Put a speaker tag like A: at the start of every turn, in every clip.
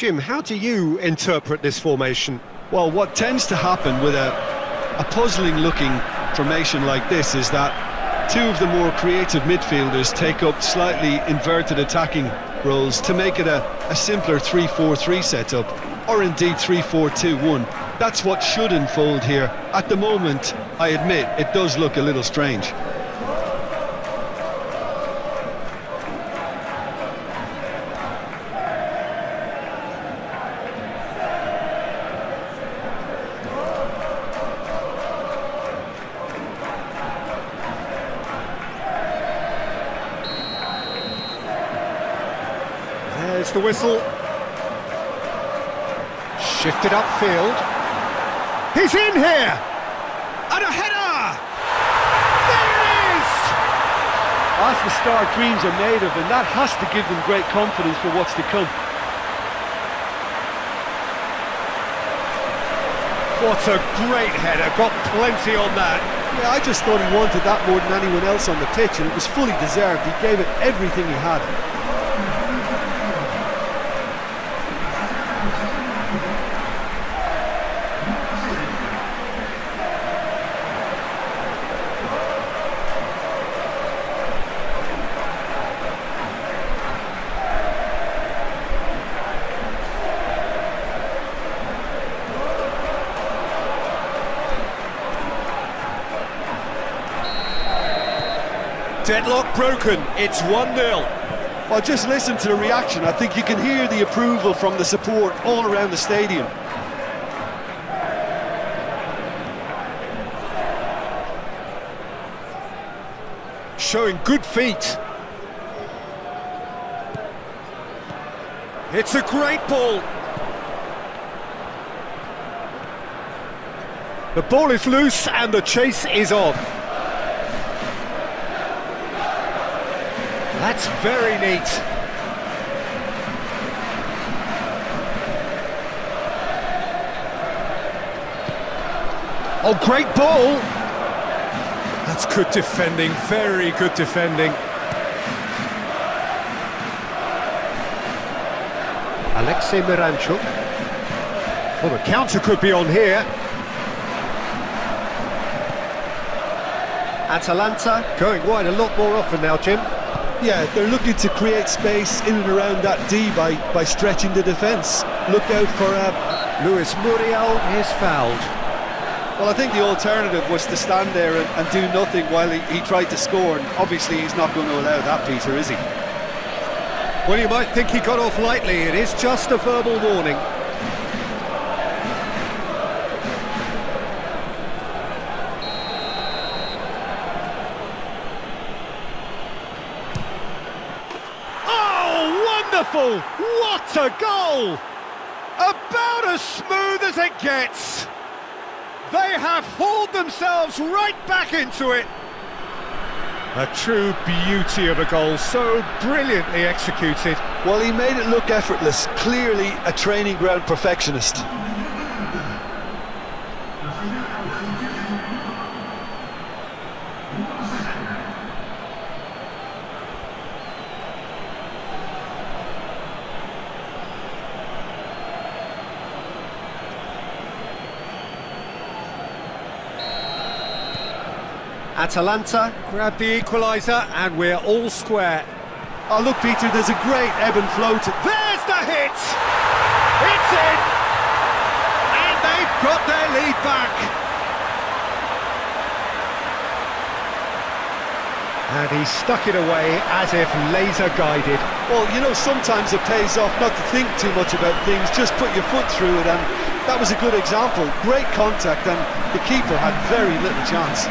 A: Jim, how do you interpret this formation?
B: Well, what tends to happen with a, a puzzling-looking formation like this is that two of the more creative midfielders take up slightly inverted attacking roles to make it a, a simpler 3-4-3 setup, or indeed 3-4-2-1. That's what should unfold here. At the moment, I admit, it does look a little strange.
A: Whistle. Shifted upfield. He's in here! And a header! There it is!
C: That's the star dreams are made of, and that has to give them great confidence for what's to come.
A: What a great header, got plenty on that.
D: Yeah, I just thought he wanted that more than anyone else on the pitch, and it was fully deserved. He gave it everything he had.
A: Deadlock broken, it's 1-0.
D: Well, just listen to the reaction. I think you can hear the approval from the support all around the stadium.
A: Showing good feet. It's a great ball. The ball is loose and the chase is on. That's very neat. Oh, great ball! That's good defending, very good defending. Alexei Miranchuk. Well, the counter could be on here. Atalanta going wide a lot more often now, Jim.
D: Yeah, they're looking to create space in and around that D by, by stretching the defence. Look out for... Uh,
A: Luis Muriel is fouled.
D: well, I think the alternative was to stand there and, and do nothing while he, he tried to score, and obviously he's not going to allow that, Peter, is he?
A: Well, you might think he got off lightly. It is just a verbal warning. Wonderful! What a goal! About as smooth as it gets. They have hauled themselves right back into it. A true beauty of a goal, so brilliantly executed.
D: Well, he made it look effortless. Clearly a training ground perfectionist.
A: Atalanta grab the equaliser and we're all square.
D: Oh, look, Peter, there's a great ebb and flow to...
A: There's the hit! It's in! And they've got their lead back. And he stuck it away as if laser guided.
D: Well, you know, sometimes it pays off not to think too much about things, just put your foot through it, and that was a good example. Great contact, and the keeper had very little chance.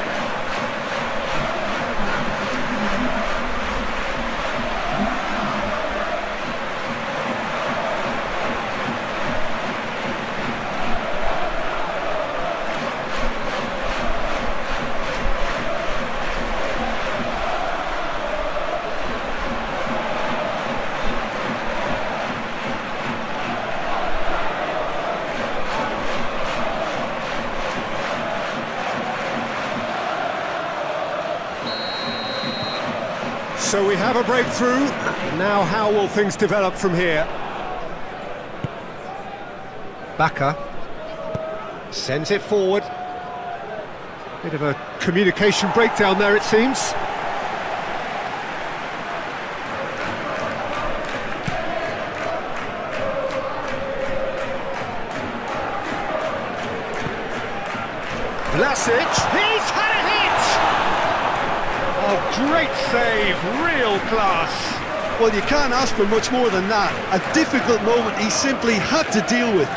A: So we have a breakthrough. Now how will things develop from here? Bakker sends it forward. Bit of a communication breakdown there, it seems. Vlasic, he's had! Oh, great save, real class.
D: Well, you can't ask for much more than that. A difficult moment he simply had to deal with.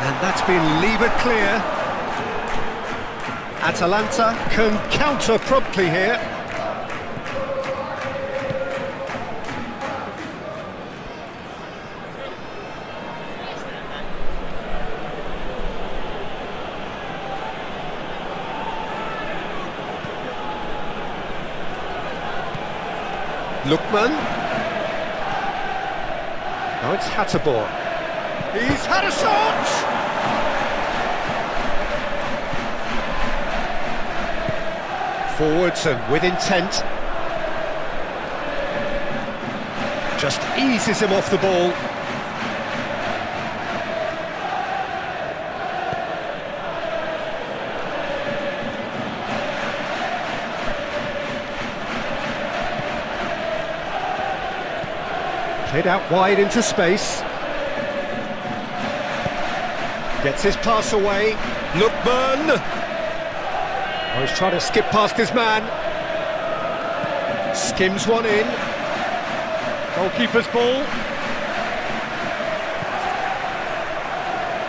A: And that's been levered clear. Atalanta can counter promptly here. Lookman. Now it's Hateboer. He's had a shot! Forwards and with intent. Just eases him off the ball. Played out wide into space. Gets his pass away. Lookman. Oh, he's trying to skip past his man. Skims one in. Goalkeeper's ball.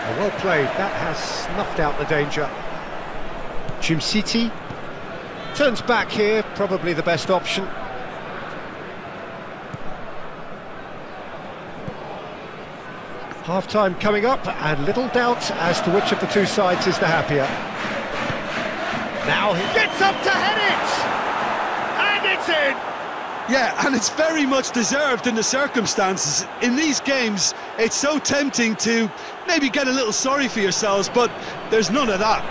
A: Oh, well played. That has snuffed out the danger. Djimsiti turns back here. Probably the best option. Half-time coming up, and little doubt as to which of the two sides is the happier. Now he gets up to head it! And it's in!
D: Yeah, and it's very much deserved in the circumstances. In these games, it's so tempting to maybe get a little sorry for yourselves, but there's none of that.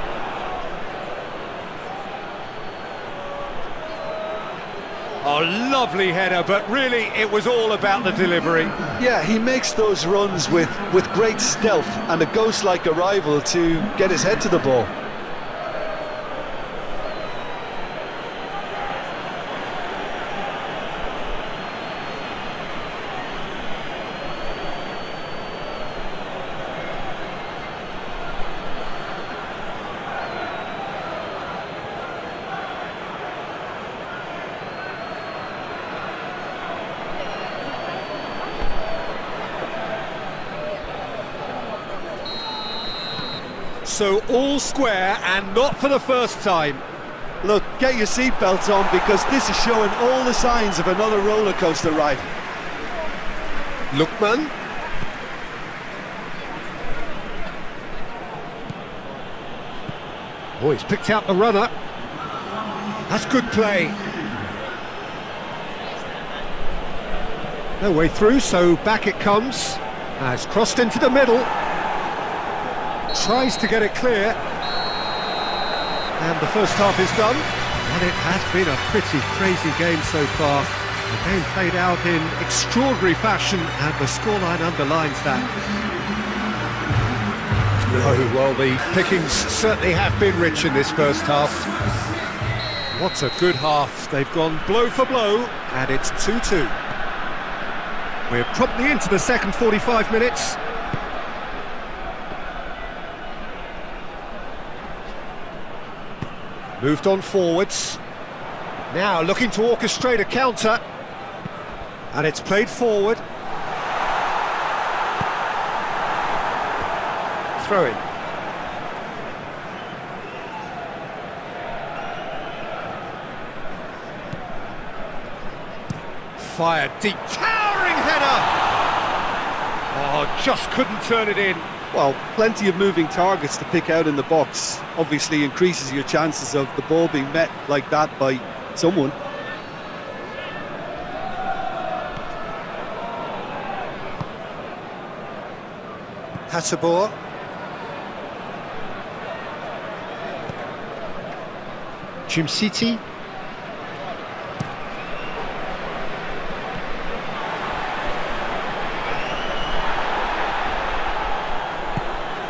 A: Oh, lovely header, but really it was all about the delivery.
D: Yeah, he makes those runs with, with great stealth and a ghost-like arrival to get his head to the ball.
A: So all square and not for the first time.
D: Look, get your seatbelts on because this is showing all the signs of another roller coaster ride.
A: Lookman. Oh, he's picked out the runner. That's good play. No way through, so back it comes. Has crossed into the middle. Tries to get it clear. And the first half is done. And it has been a pretty crazy game so far. The game played out in extraordinary fashion, and the scoreline underlines that. No, well, the pickings certainly have been rich in this first half. What a good half. They've gone blow for blow, and it's 2-2. We're promptly into the second 45 minutes. Moved on forwards. Now looking to orchestrate a counter. And it's played forward. Throw in. Fired deep, towering header! Oh, just couldn't turn it in.
D: Well, plenty of moving targets to pick out in the box obviously increases your chances of the ball being met like that by someone.
A: Hateboer, Jim City.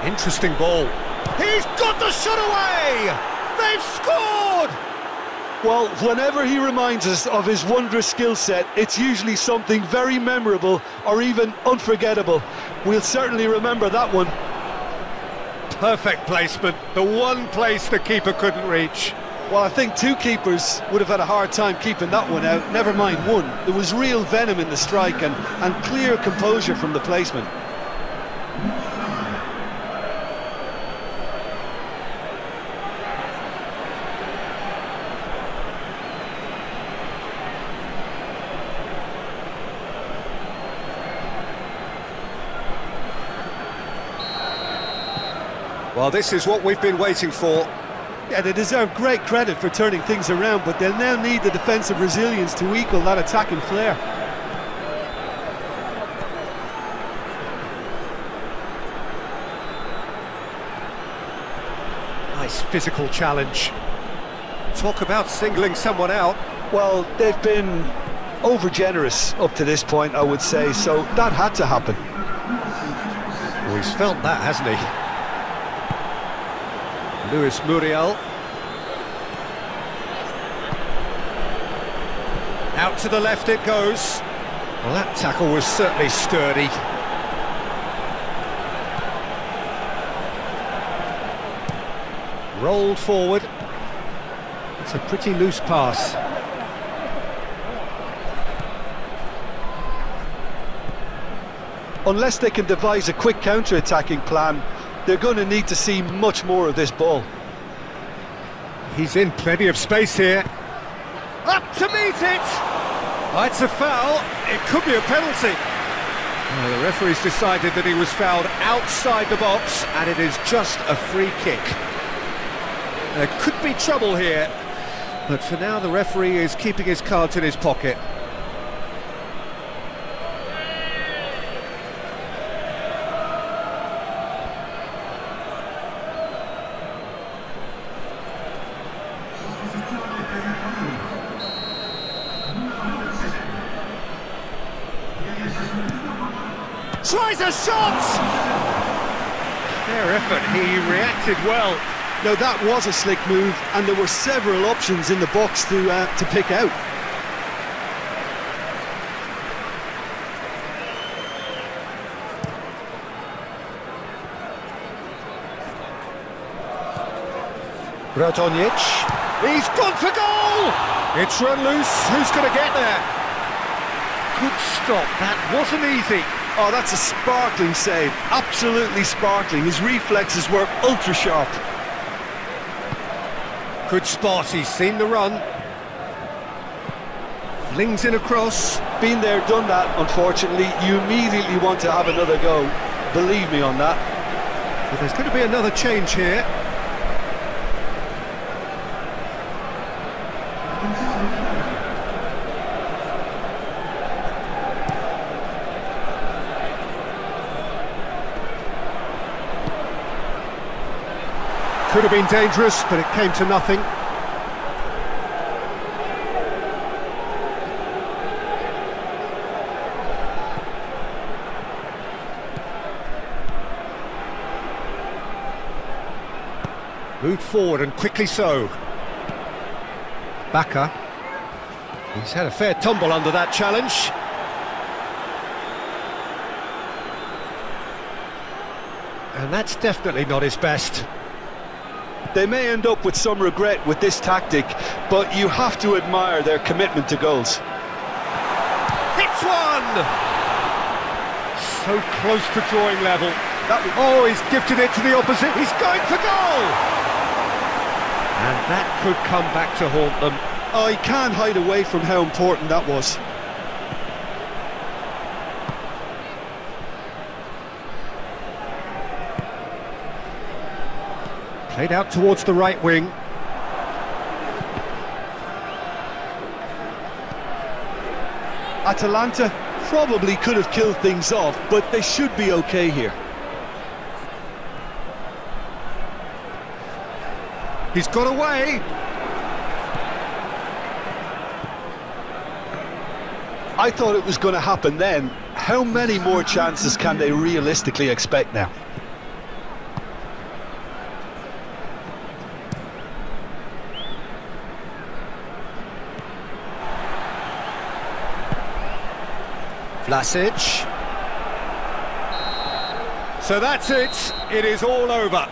A: Interesting ball. He's got the shot away! They've scored!
D: Well, whenever he reminds us of his wondrous skill set, it's usually something very memorable or even unforgettable. We'll certainly remember that one.
A: Perfect placement, the one place the keeper couldn't reach.
D: Well, I think two keepers would have had a hard time keeping that one out, never mind one. There was real venom in the strike and, and clear composure from the placement.
A: Well, this is what we've been waiting for.
D: Yeah, they deserve great credit for turning things around, but they'll now need the defensive resilience to equal that attacking flair.
A: Nice physical challenge. Talk about singling someone out.
D: Well, they've been over-generous up to this point, I would say, so that had to happen.
A: Well, he's felt that, hasn't he? Luis Muriel. Out to the left it goes. Well, that tackle was certainly sturdy. Rolled forward. It's a pretty loose pass.
D: Unless they can devise a quick counter-attacking plan, they're going to need to see much more of this ball.
A: He's in plenty of space here. Up to meet it! It's a foul. It could be a penalty. Well, the referee's decided that he was fouled outside the box, and it is just a free kick. There could be trouble here, but for now the referee is keeping his cards in his pocket. Tries a shot! Fair effort, he reacted well.
D: Now that was a slick move, and there were several options in the box to, uh, to pick out.
A: Radonjic, he's gone for goal! It's run loose, who's going to get there? Good stop, that wasn't easy.
D: Oh, that's a sparkling save. Absolutely sparkling. His reflexes work ultra sharp.
A: Good spot. He's seen the run. Flings in across.
D: Been there, done that, unfortunately. You immediately want to have another go. Believe me on that.
A: But there's going to be another change here. Could have been dangerous, but it came to nothing. Moved forward and quickly so. Bakker. He's had a fair tumble under that challenge. And that's definitely not his best.
D: They may end up with some regret with this tactic, but you have to admire their commitment to goals.
A: Hits one! So close to drawing level. That, oh, he's gifted it to the opposite. He's going for goal! And that could come back to haunt them.
D: Oh, he can't hide away from how important that was.
A: Played out towards the right wing.
D: Atalanta probably could have killed things off, but they should be okay here.
A: He's got away.
D: I thought it was going to happen then. How many more chances can they realistically expect now?
A: So that's it. It is all over.